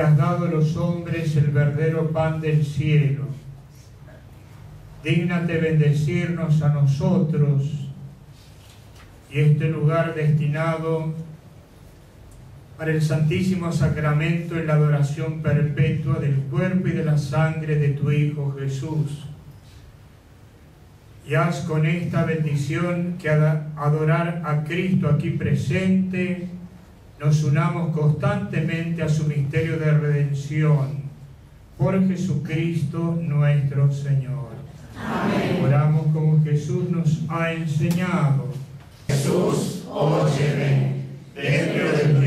has dado a los hombres el verdadero pan del cielo. Dígnate bendecirnos a nosotros y este lugar destinado para el Santísimo Sacramento en la adoración perpetua del cuerpo y de la sangre de tu Hijo Jesús. Y haz con esta bendición que adorar a Cristo aquí presente, nos unamos constantemente a su misterio de redención por Jesucristo nuestro Señor. Amén. Oramos como Jesús nos ha enseñado. Jesús, óyeme, dentro de tu